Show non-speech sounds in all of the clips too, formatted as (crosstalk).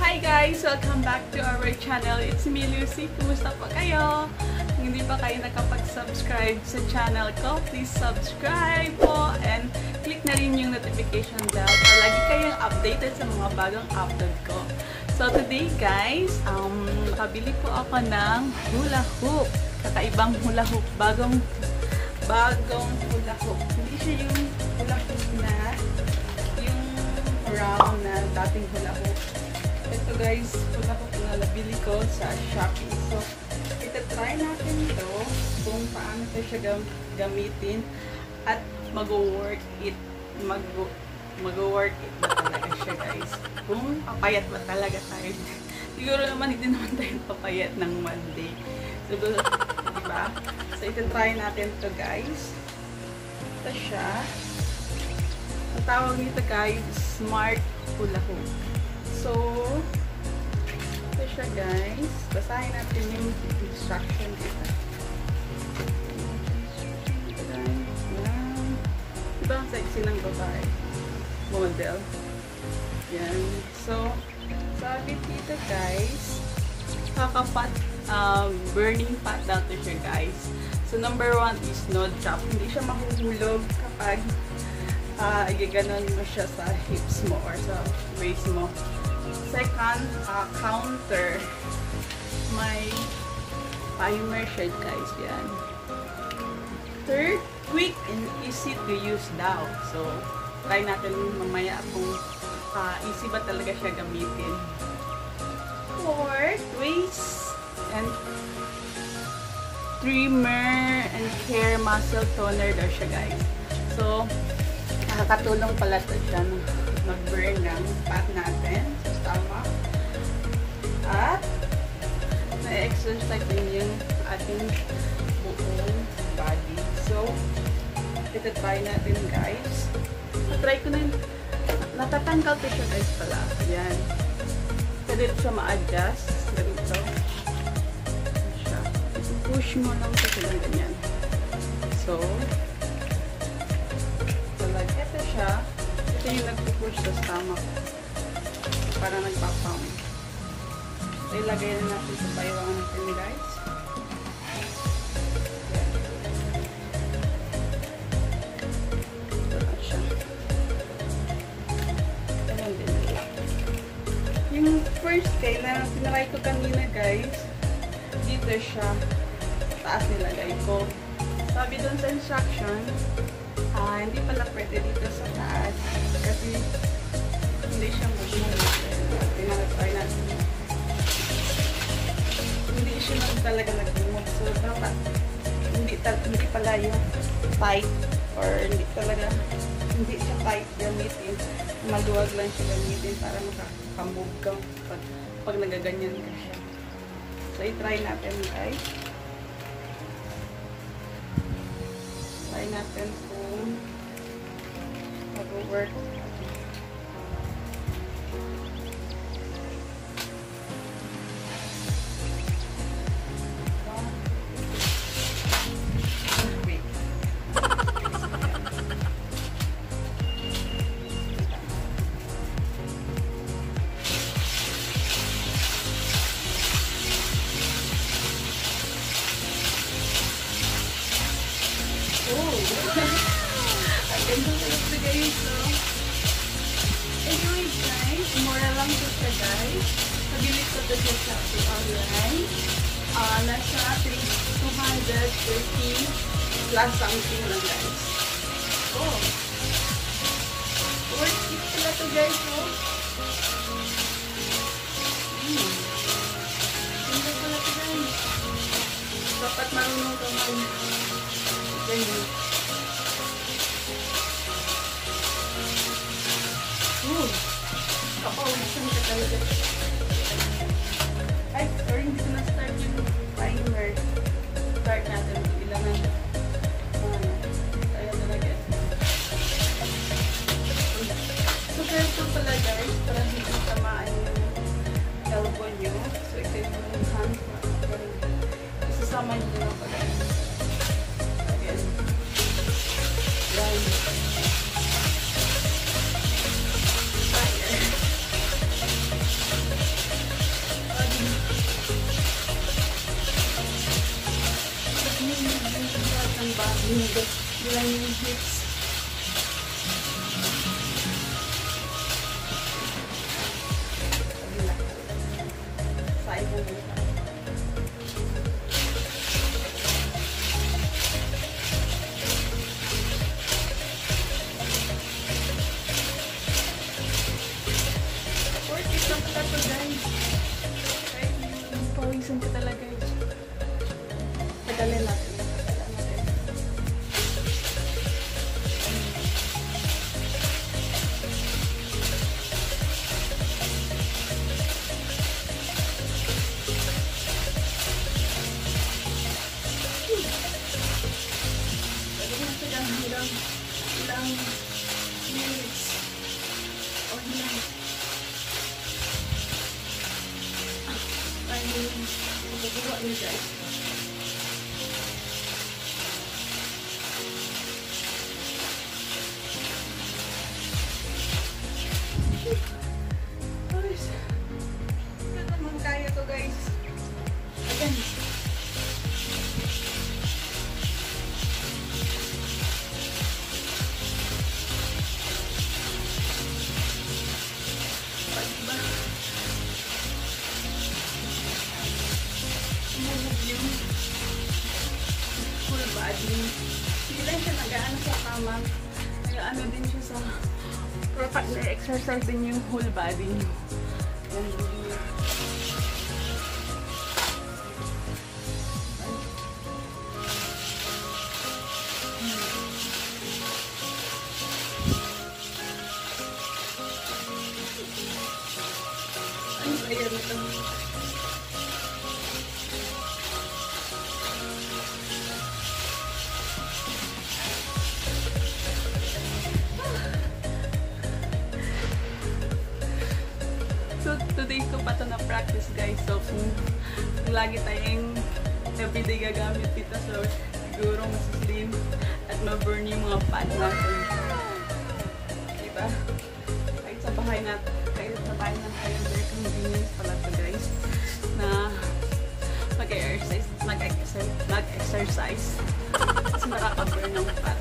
Hi guys! Welcome back to our channel. It's me, Lucy. Kumusta pa kayo? Kung hindi pa kayo nakapag-subscribe sa channel ko, please subscribe po and click na rin yung notification bell para lagi kayong updated sa mga bagong upload ko. So today guys, um, nakabili po ako ng hula hoop. Kakaibang hula hoop. Bagong bagong hula hoop. Hindi siya yung hula hoop round na dating hula hoop. Ito guys, hula hoop na nabili ko sa Shopee. So, ita-try natin ito kung paano ito siya gam gamitin at mag-work it mag mag-work it ba talaga siya guys. Kung papayat ba talaga tayo. (laughs) Siguro naman hindi naman tayo papayat ng Monday. Siguro, di ba? So, ita-try natin to guys. Ito siya. Tawag nito guys, Smart Hula Hoop. So, ito siya guys. Basahin natin yung instruction dito. Diba ang sexy ng babae? Model. Yan. So, sabi dito guys, kakapat, um, burning pot daw to siya guys. So, number one is no drop. Hindi siya mahuhulog kapag uh, igaganon mo siya sa hips mo or sa waist mo. Second, uh, counter. May timer siya guys. Yan. Third, quick and easy to use daw. So, try natin mamaya kung uh, easy ba talaga siya gamitin. Fourth, waist and trimmer and hair muscle toner daw siya guys. So, nakakatulong pala ito siya mag-burn ng fat natin sa stomach. At, na-exercise din yung ating buong body. So, ito try natin guys. Na-try ko na yun. Natatanggal ko siya guys pala. Yan. Pwede siya ma-adjust. Ganito. Siya. Push mo lang siya ganyan. So, siya. Ito yung nagpupush sa stomach. Para nagpapam. So, ilagay na natin sa baywang natin, guys. Yung first day na sinaray ko kanina, guys, dito siya. Taas nilagay ko. Sabi dun sa instruction, Ah, hindi pala pwede dito sa taas. Kasi hindi siya mag-move. Tinatry natin. Hindi siya naman talaga nag-move. So, dapat hindi, hindi pala yung tight or hindi talaga hindi siya tight gamitin. Maluwag lang siya gamitin para makakamove ka pag, pag nagaganyan ka siya. So, i-try natin guys. Try natin kung mag-work. Guys, no? Anyway, guys, mura lang to siya, guys. Pabili ko to siya sa online. Ah, nasa 230 plus something lang, guys. Oh! Worth it pala to, guys, no? Hmm. Ganda pala to, guys. Dapat marunong ka ganyan. Ay, sorry, hindi ko na-start yung. Start natin. Ilangan. Ano, tayo talaga. So, careful pala guys, para hindi tamaan yung elbow. So, ito yung hand. Isasama nyo. Lang pala to guys. Kahit pawisan ka talaga eh. Tagalin natin. Ilang ilang minutes. O ilang ay magagawa niyo. Guys, lang siya tama. Nag-ano din siya sa Dapat na-exercise din yung whole body niyo. Yan, hindi. Ano ba yan ito? Today ko pa ito na-practice guys. So, kung, lagi tayong everyday gagamit dito, so siguro mas slim at ma-burn yung mga fat natin. Diba? Kahit sa bahay natin, kahit sa bahay natin tayo, very convenience pala to guys, na mag-exercise, mag-exercise, mag-exercise. Kasi nakaka-burn ng fat.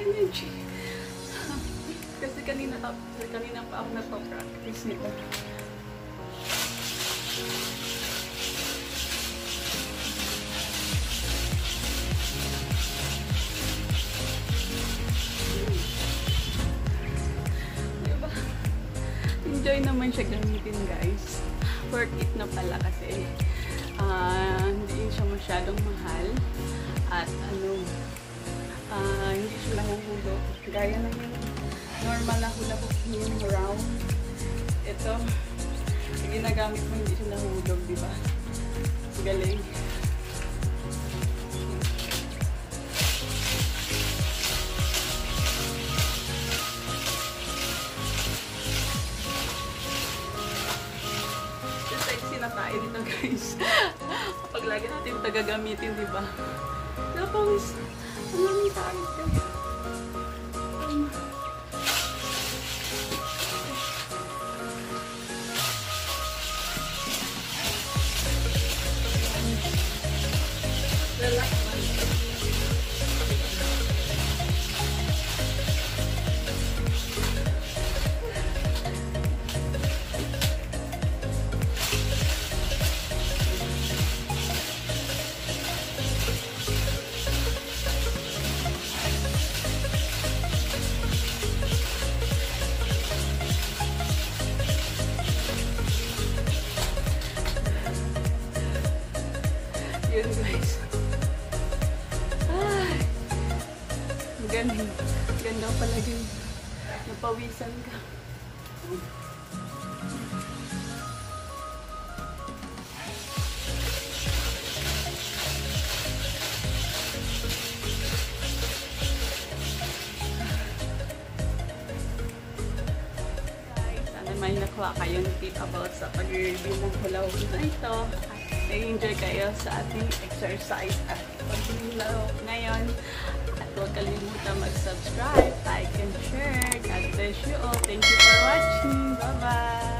Energy. Kasi kanina, kanina pa ako nagpa-practice nito. Diba? Enjoy naman siya gamitin guys. Worth it na pala kasi ah, hindi siya masyadong mahal at ano ah, hindi siya nahuhulog. Gaya na yung normal na hula hoop yung round. Ito, ginagamit mo hindi siya nahulog, di ba? Galing. Tayo dito guys. (laughs) Kapag lagi natin ito gagamitin, di ba? Napawis. 飲みたいっ。Ganun. Ganda pala din. Napawisan ka. may nakuha kayong tip about sa pag-review ng hula hoop na ito. Nag-enjoy kayo sa ating exercise at pag-hula ngayon huwag kalimutan mag-subscribe, like, and share. God bless you all. Thank you for watching. Bye-bye!